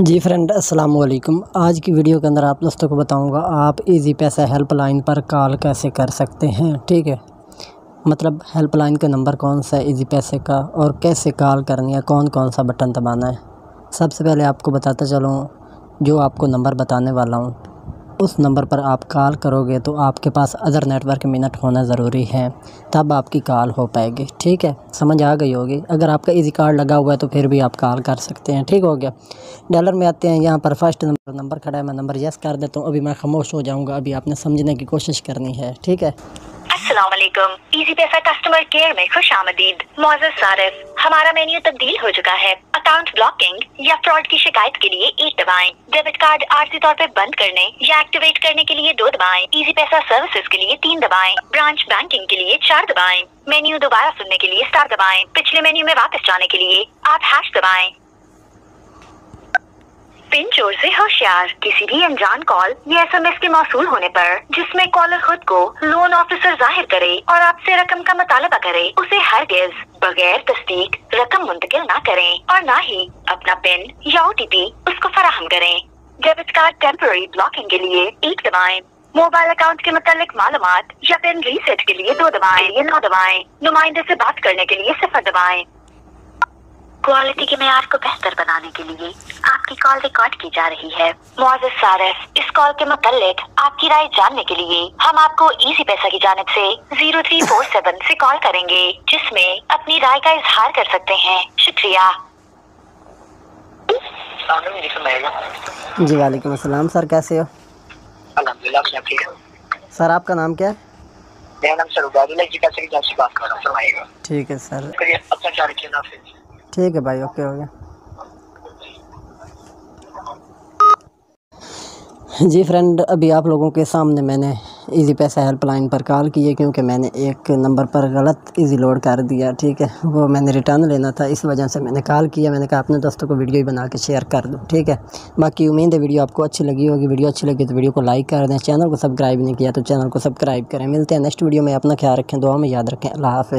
जी friend अस्सलाम वालेकुम आज की वीडियो के अंदर आप दोस्तों को बताऊँगा, आप इजी पैसा हेल्पलाइन पर कॉल कैसे कर सकते हैं, ठीक है? मतलब हेल्पलाइन का नंबर कौन सा है इजी पैसे का, और कैसे कॉल करनी है कौन कौन सा बटन दबाना है? सबसे पहले आपको बताता चलूँ, जो आपको नंबर बताने वाला हूँ। उस नंबर पर आप कॉल करोगे तो आपके पास अदर नेटवर्क मिनट होना ज़रूरी है। तब आपकी कॉल हो पाएगी, ठीक है? समझ आ गई होगी? अगर आपका इजी कार्ड लगा हुआ है तो फिर भी आप कॉल कर सकते हैं, ठीक हो गया? डॉलर में आते हैं, यहाँ पर फ़र्स्ट नंबर नंबर खड़ा है, मैं नंबर यस कर देता हूँ। अभी मैं खामोश हो जाऊँगा, अभी आपने समझने की कोशिश करनी है, ठीक है? अस्सलाम इजी पैसा कस्टमर केयर में खुश आमदीद। मोजस सारिफ, हमारा मेन्यू तब्दील हो चुका है। अकाउंट ब्लॉकिंग या फ्रॉड की शिकायत के लिए एक दबाएँ। डेबिट कार्ड आर्थिक तौर पर बंद करने या एक्टिवेट करने के लिए दो दबाएँ। इजी पैसा सर्विसेज़ के लिए तीन दबाएँ। ब्रांच बैंकिंग के लिए चार दबाएँ। मेन्यू दोबारा सुनने के लिए स्टार दबाएँ। पिछले मेन्यू में वापस जाने के लिए आप हैश दबाएँ। पिन चोर से होशियार किसी भी अनजान कॉल या एसएमएस के मौसू होने पर, जिसमें कॉलर खुद को लोन ऑफिसर ज़ाहिर करे और आपसे रकम का मुतालबा करे, उसे हर गेज बगैर तस्दीक रकम मुंतकिल ना करें और ना ही अपना पिन या ओटीपी उसको फराहम करें। डेबिट कार्ड टेम्पररी ब्लॉकिंग के लिए एक दबाएँ। मोबाइल अकाउंट के मतलब मालूम या पिन रीसेट के लिए दो दबाएँ या नौ दबाएँ। नुमाइंदे से बात करने के लिए सिफर दबाएँ। क्वालिटी के मैार को बेहतर बनाने के लिए आपकी कॉल रिकॉर्ड की जा रही है। मुआज सारफ इस कॉल के मतलब आपकी राय जानने के लिए हम आपको इजी पैसा की जानब से ज़ीरो थ्री फोर सेवन से कॉल करेंगे जिसमें अपनी राय का इजहार कर सकते हैं। शुक्रिया। जी वालेकुम अस्सलाम। सर कैसे हो? सर आपका नाम क्या? है मेरा नाम सर उबादुल्ला जी कैसे से बात कर रहा हूँ ठीक है सर। अपना ख्याल रखिए ठीक है भाई ओके हो गया जी फ्रेंड अभी आप लोगों के सामने मैंने इजी पैसा हेल्पलाइन पर कॉल की है क्योंकि मैंने एक नंबर पर गलत इजी लोड कर दिया, ठीक है? वो मैंने रिटर्न लेना था, इस वजह से मैंने कॉल किया, मैंने कहा अपने दोस्तों को वीडियो ही बना के शेयर कर दूँ, ठीक है? बाकी उम्मीद है वीडियो आपको अच्छी लगी होगी वीडियो अच्छी लगी तो वीडियो को लाइक कर दें चैनल को सब्सक्राइब नहीं किया तो चैनल को सब्सक्राइब करें। मिलते हैं नेक्स्ट वीडियो में, अपना ख्याल रखें दुआ में याद रखें, अल्लाह हाफ़